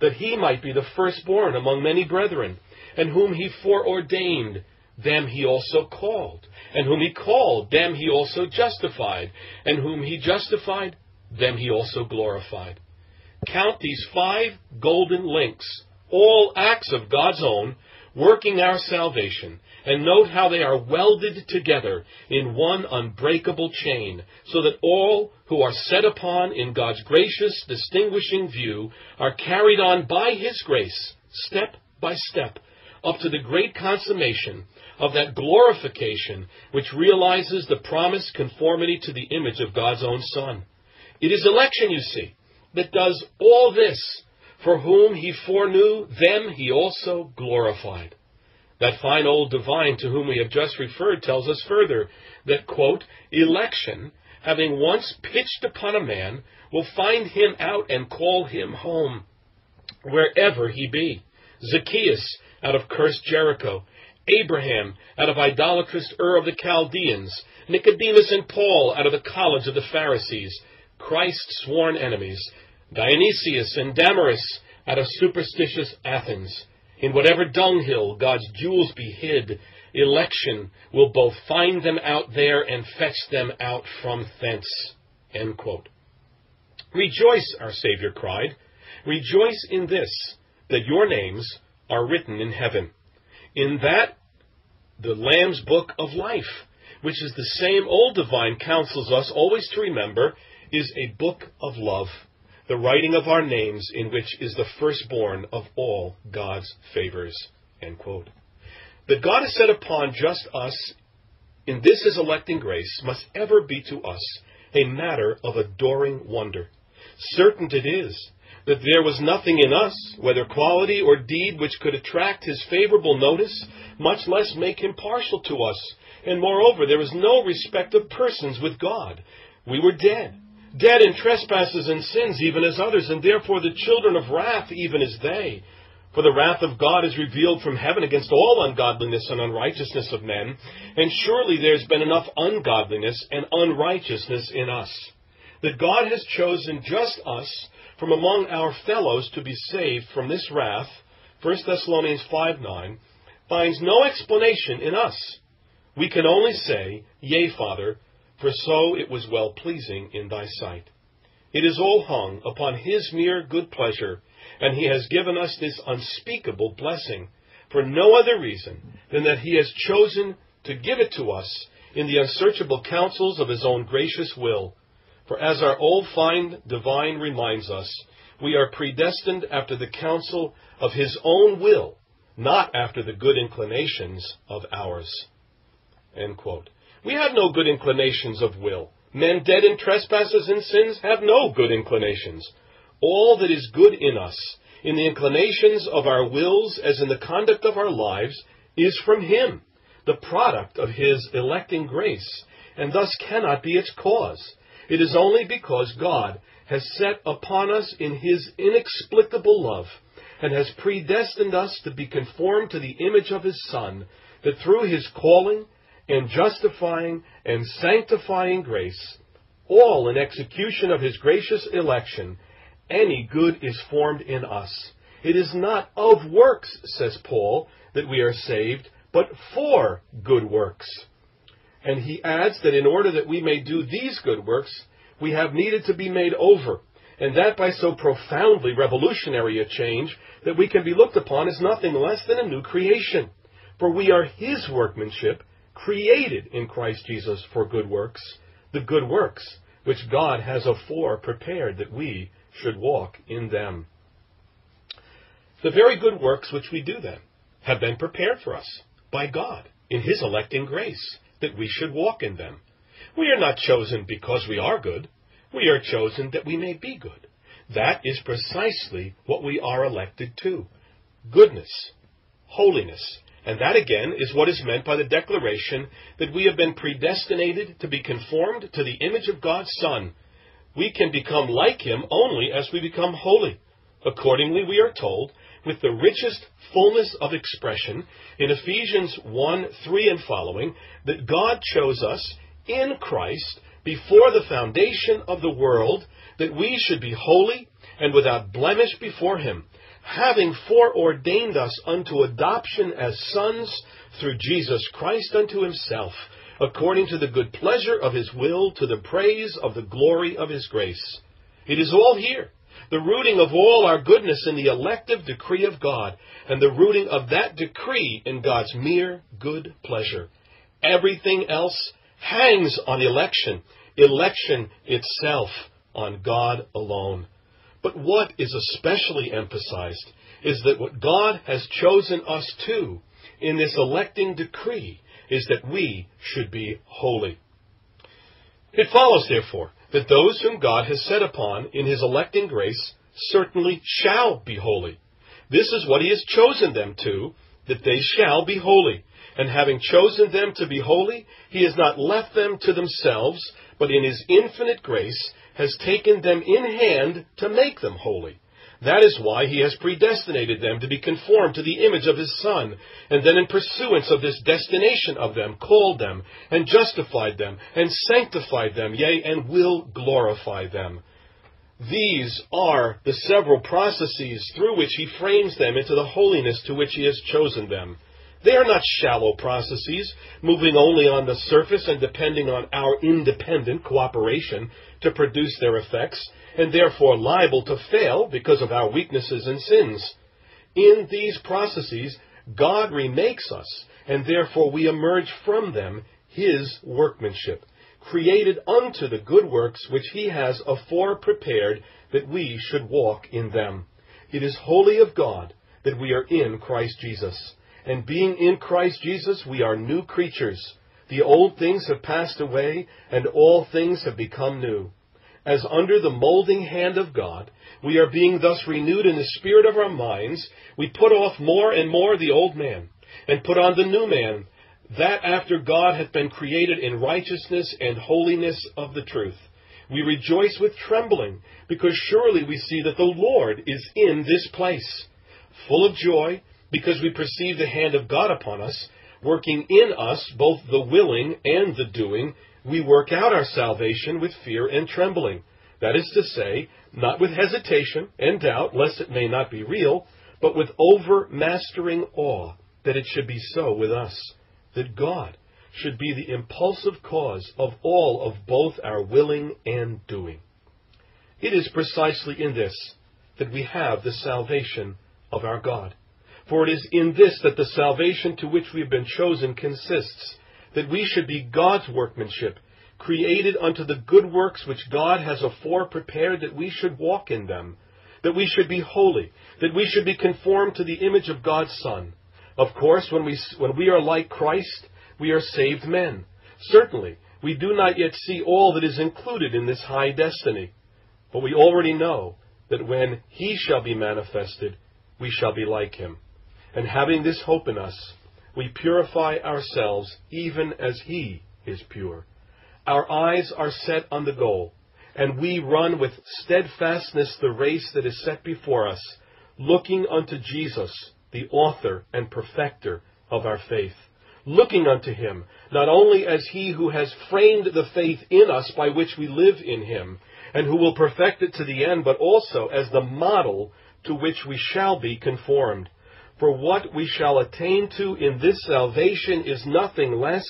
that he might be the firstborn among many brethren. And whom he foreordained, them he also called. And whom he called, them he also justified. And whom he justified, them he also glorified. Count these five golden links, all acts of God's own, working our salvation, and note how they are welded together in one unbreakable chain, so that all who are set upon in God's gracious, distinguishing view are carried on by His grace, step by step, up to the great consummation of that glorification which realizes the promised conformity to the image of God's own Son. It is election, you see, that does all this. For whom he foreknew, them he also glorified. That fine old divine to whom we have just referred tells us further that, quote, election, having once pitched upon a man, will find him out and call him home, wherever he be. Zacchaeus out of cursed Jericho, Abraham out of idolatrous Ur of the Chaldeans, Nicodemus and Paul out of the college of the Pharisees, Christ's sworn enemies, Dionysius and Damaris out of superstitious Athens, in whatever dunghill God's jewels be hid, election will both find them out there and fetch them out from thence. Rejoice, our Savior cried. Rejoice in this, that your names are written in heaven. In that, the Lamb's book of life, which is the same old divine counsels us always to remember, is a book of love the writing of our names in which is the firstborn of all God's favors. That God has set upon just us in this his electing grace must ever be to us a matter of adoring wonder. Certain it is that there was nothing in us, whether quality or deed, which could attract his favorable notice, much less make him partial to us. And moreover, there was no respect of persons with God. We were dead dead in trespasses and sins, even as others, and therefore the children of wrath, even as they. For the wrath of God is revealed from heaven against all ungodliness and unrighteousness of men, and surely there's been enough ungodliness and unrighteousness in us, that God has chosen just us from among our fellows to be saved from this wrath, 1 Thessalonians 5 9, finds no explanation in us. We can only say, Yea, Father, for so it was well pleasing in thy sight. It is all hung upon his mere good pleasure, and he has given us this unspeakable blessing for no other reason than that he has chosen to give it to us in the unsearchable counsels of his own gracious will. For as our old fine divine reminds us, we are predestined after the counsel of his own will, not after the good inclinations of ours. We have no good inclinations of will. Men dead in trespasses and sins have no good inclinations. All that is good in us, in the inclinations of our wills as in the conduct of our lives, is from Him, the product of His electing grace, and thus cannot be its cause. It is only because God has set upon us in His inexplicable love, and has predestined us to be conformed to the image of His Son, that through His calling and justifying and sanctifying grace, all in execution of his gracious election, any good is formed in us. It is not of works, says Paul, that we are saved, but for good works. And he adds that in order that we may do these good works, we have needed to be made over, and that by so profoundly revolutionary a change that we can be looked upon as nothing less than a new creation. For we are his workmanship, created in Christ Jesus for good works, the good works which God has afore prepared that we should walk in them. The very good works which we do then have been prepared for us by God in His electing grace that we should walk in them. We are not chosen because we are good. We are chosen that we may be good. That is precisely what we are elected to. Goodness, holiness, and that again is what is meant by the declaration that we have been predestinated to be conformed to the image of God's Son. We can become like Him only as we become holy. Accordingly, we are told, with the richest fullness of expression in Ephesians 1 3 and following, that God chose us in Christ before the foundation of the world that we should be holy and without blemish before Him. Having foreordained us unto adoption as sons through Jesus Christ unto himself, according to the good pleasure of his will, to the praise of the glory of his grace. It is all here. The rooting of all our goodness in the elective decree of God, and the rooting of that decree in God's mere good pleasure. Everything else hangs on election, election itself on God alone. But what is especially emphasized is that what God has chosen us to in this electing decree is that we should be holy. It follows, therefore, that those whom God has set upon in his electing grace certainly shall be holy. This is what he has chosen them to, that they shall be holy. And having chosen them to be holy, he has not left them to themselves, but in his infinite grace has taken them in hand to make them holy. That is why he has predestinated them to be conformed to the image of his Son, and then in pursuance of this destination of them, called them, and justified them, and sanctified them, yea, and will glorify them. These are the several processes through which he frames them into the holiness to which he has chosen them. They are not shallow processes, moving only on the surface and depending on our independent cooperation to produce their effects, and therefore liable to fail because of our weaknesses and sins. In these processes, God remakes us, and therefore we emerge from them His workmanship, created unto the good works which He has afore prepared that we should walk in them. It is wholly of God that we are in Christ Jesus. And being in Christ Jesus, we are new creatures. The old things have passed away, and all things have become new. As under the molding hand of God, we are being thus renewed in the spirit of our minds, we put off more and more the old man, and put on the new man, that after God hath been created in righteousness and holiness of the truth. We rejoice with trembling, because surely we see that the Lord is in this place. Full of joy, because we perceive the hand of God upon us, working in us both the willing and the doing, we work out our salvation with fear and trembling. That is to say, not with hesitation and doubt, lest it may not be real, but with overmastering awe that it should be so with us, that God should be the impulsive cause of all of both our willing and doing. It is precisely in this that we have the salvation of our God. For it is in this that the salvation to which we have been chosen consists, that we should be God's workmanship, created unto the good works which God has afore prepared that we should walk in them, that we should be holy, that we should be conformed to the image of God's Son. Of course, when we, when we are like Christ, we are saved men. Certainly, we do not yet see all that is included in this high destiny, but we already know that when He shall be manifested, we shall be like Him. And having this hope in us, we purify ourselves even as He is pure. Our eyes are set on the goal, and we run with steadfastness the race that is set before us, looking unto Jesus, the author and perfecter of our faith. Looking unto him, not only as he who has framed the faith in us by which we live in him, and who will perfect it to the end, but also as the model to which we shall be conformed. For what we shall attain to in this salvation is nothing less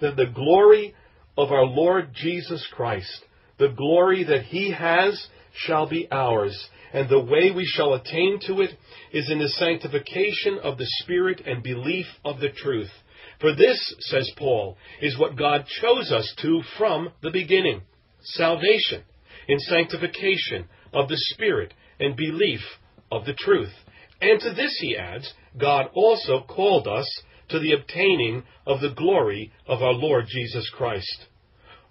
than the glory of our Lord Jesus Christ. The glory that He has shall be ours, and the way we shall attain to it is in the sanctification of the Spirit and belief of the truth. For this, says Paul, is what God chose us to from the beginning salvation, in sanctification of the Spirit and belief of the truth. And to this, he adds, God also called us to the obtaining of the glory of our Lord Jesus Christ.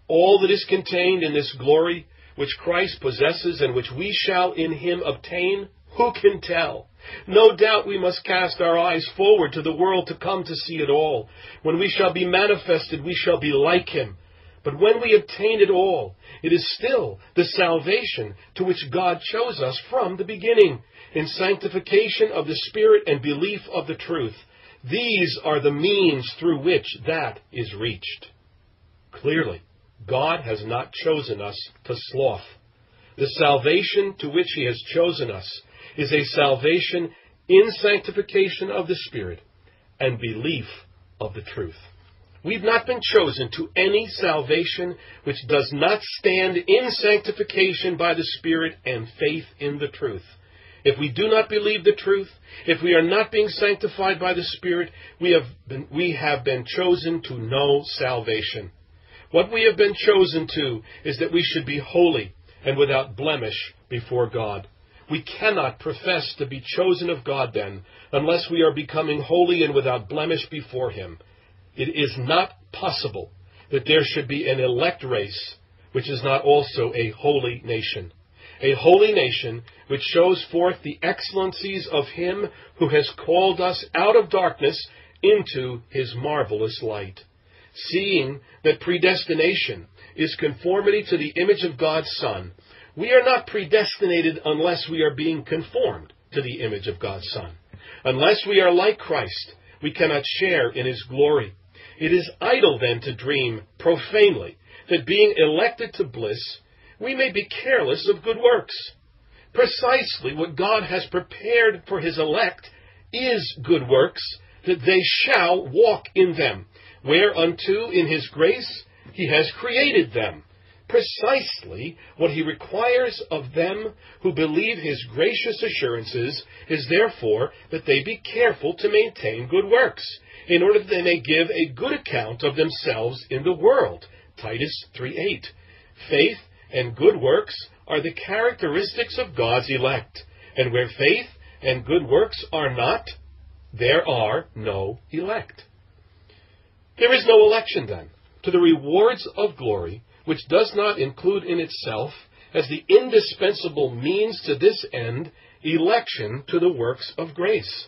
All that is contained in this glory which Christ possesses and which we shall in him obtain, who can tell? No doubt we must cast our eyes forward to the world to come to see it all. When we shall be manifested, we shall be like him. But when we obtain it all, it is still the salvation to which God chose us from the beginning in sanctification of the Spirit and belief of the truth. These are the means through which that is reached. Clearly, God has not chosen us to sloth. The salvation to which He has chosen us is a salvation in sanctification of the Spirit and belief of the truth. We've not been chosen to any salvation which does not stand in sanctification by the Spirit and faith in the truth. If we do not believe the truth, if we are not being sanctified by the Spirit, we have been, we have been chosen to no salvation. What we have been chosen to is that we should be holy and without blemish before God. We cannot profess to be chosen of God then unless we are becoming holy and without blemish before Him. It is not possible that there should be an elect race which is not also a holy nation a holy nation which shows forth the excellencies of him who has called us out of darkness into his marvelous light. Seeing that predestination is conformity to the image of God's Son, we are not predestinated unless we are being conformed to the image of God's Son. Unless we are like Christ, we cannot share in his glory. It is idle then to dream profanely that being elected to bliss we may be careless of good works. Precisely what God has prepared for his elect is good works, that they shall walk in them, whereunto in his grace he has created them. Precisely what he requires of them who believe his gracious assurances is therefore that they be careful to maintain good works, in order that they may give a good account of themselves in the world. Titus 3:8. Faith and good works are the characteristics of God's elect. And where faith and good works are not, there are no elect. There is no election then to the rewards of glory, which does not include in itself, as the indispensable means to this end, election to the works of grace.